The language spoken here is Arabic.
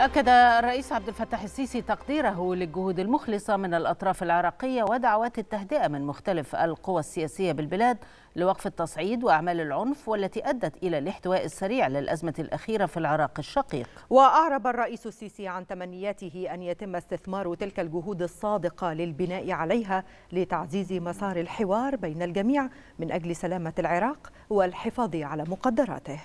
أكد الرئيس عبد الفتاح السيسي تقديره للجهود المخلصة من الأطراف العراقية ودعوات التهدئة من مختلف القوى السياسية بالبلاد لوقف التصعيد وأعمال العنف والتي أدت إلى الاحتواء السريع للأزمة الأخيرة في العراق الشقيق. وأعرب الرئيس السيسي عن تمنياته أن يتم استثمار تلك الجهود الصادقة للبناء عليها لتعزيز مسار الحوار بين الجميع من أجل سلامة العراق والحفاظ على مقدراته.